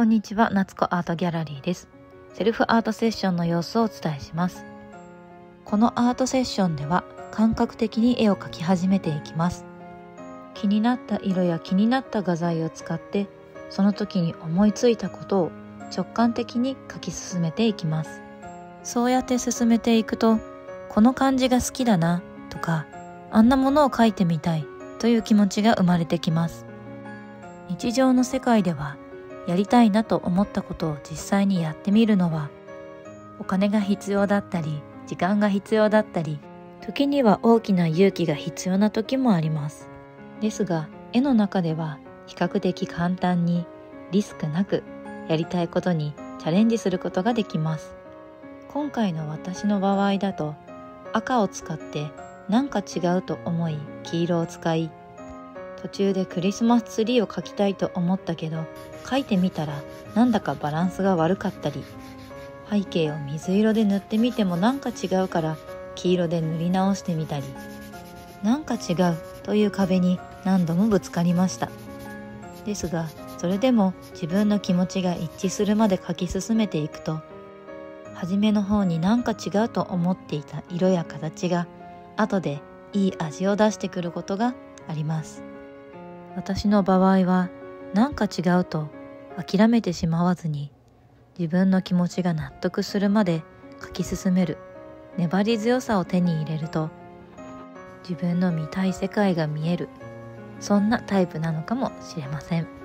こんにちは、夏子アートギャラリーです。セルフアートセッションの様子をお伝えします。このアートセッションでは感覚的に絵を描き始めていきます。気になった色や気になった画材を使ってその時に思いついたことを直感的に描き進めていきます。そうやって進めていくと、この感じが好きだなとか、あんなものを描いてみたいという気持ちが生まれてきます。日常の世界ではやりたいなと思ったことを実際にやってみるのはお金が必要だったり時間が必要だったり時には大きな勇気が必要な時もあります。ですが絵の中では比較的簡単にリスクなくやりたいことにチャレンジすることができます。今回の私の場合だと赤を使ってなんか違うと思い黄色を使い途中でクリスマスツリーを描きたいと思ったけど描いてみたらなんだかバランスが悪かったり。背景を水色で塗ってみてもなんか違うから黄色で塗り直してみたり。なんか違うという壁に何度もぶつかりました。ですがそれでも自分の気持ちが一致するまで描き進めていくと初めの方になんか違うと思っていた色や形が後でいい味を出してくることがあります。私の場合は何か違うと諦めてしまわずに自分の気持ちが納得するまで書き進める粘り強さを手に入れると自分の見たい世界が見えるそんなタイプなのかもしれません。